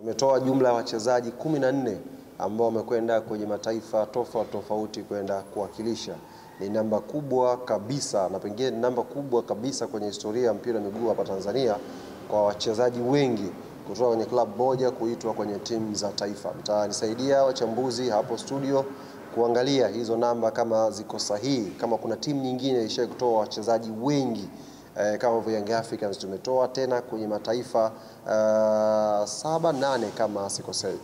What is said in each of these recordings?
Tumetoa jumla ya wachezaji kumi na nne ambao wamekwenda kwenye mataifa tofauti tofauti kwenda kuwakilisha. Ni namba kubwa kabisa na pengine ni namba kubwa kabisa kwenye historia ya mpira wa miguu hapa Tanzania kwa wachezaji wengi kutoka kwenye klabu moja kuitwa kwenye timu za taifa. Mtanisaidia wachambuzi hapo studio kuangalia hizo namba kama ziko sahihi, kama kuna timu nyingine ilisha kutoa wachezaji wengi eh, kama vile Young Africans tumetoa tena kwenye mataifa uh, saba nane kama sikosei.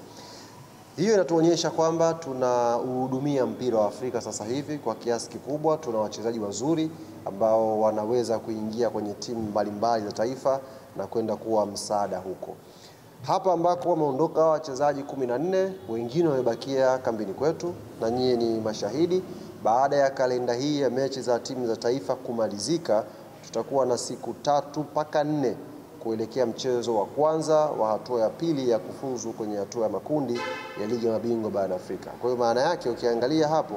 Hiyo inatuonyesha kwamba tunauhudumia mpira wa Afrika sasa hivi kwa kiasi kikubwa. Tuna wachezaji wazuri ambao wanaweza kuingia kwenye timu mbalimbali za taifa na kwenda kuwa msaada huko. Hapa ambako wameondoka wachezaji kumi na nne, wengine wamebakia kambini kwetu, na nyie ni mashahidi. Baada ya kalenda hii ya mechi za timu za taifa kumalizika, tutakuwa na siku tatu mpaka nne kuelekea mchezo wa kwanza wa hatua ya pili ya kufuzu kwenye hatua ya makundi ya ligi ya mabingwa barani Afrika. Kwa hiyo maana yake ukiangalia hapo,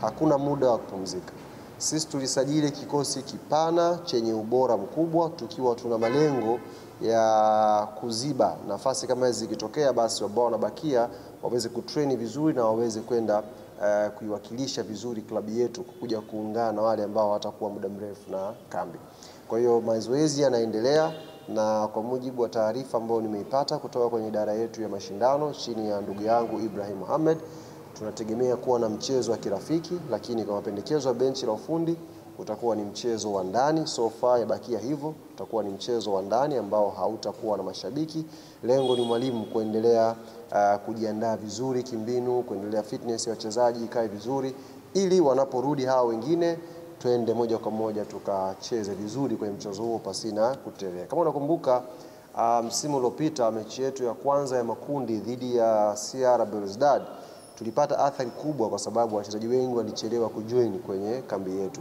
hakuna muda wa kupumzika. Sisi tulisajili kikosi kipana chenye ubora mkubwa, tukiwa tuna malengo ya kuziba nafasi kama hizi zikitokea, basi ambao wanabakia waweze kutreni vizuri na waweze kwenda uh, kuiwakilisha vizuri klabu yetu kuja kuungana na wale ambao watakuwa muda mrefu na kambi. Kwa hiyo mazoezi yanaendelea na kwa mujibu wa taarifa ambayo nimeipata kutoka kwenye idara yetu ya mashindano chini ya ndugu yangu Ibrahim Mohamed, tunategemea kuwa na mchezo wa kirafiki, lakini kwa mapendekezo ya benchi la ufundi utakuwa ni mchezo wa ndani. So far yabakia hivyo, utakuwa ni mchezo wa ndani ambao hautakuwa na mashabiki. Lengo ni mwalimu kuendelea uh, kujiandaa vizuri kimbinu, kuendelea fitness ya wachezaji ikae vizuri, ili wanaporudi hawa wengine twende moja kwa moja tukacheze vizuri kwenye mchezo huo pasina kutelea. Kama unakumbuka msimu um, uliopita mechi yetu ya kwanza ya makundi dhidi ya CR Belouizdad tulipata athari kubwa, kwa sababu wachezaji wengi walichelewa kujoin kwenye kambi yetu.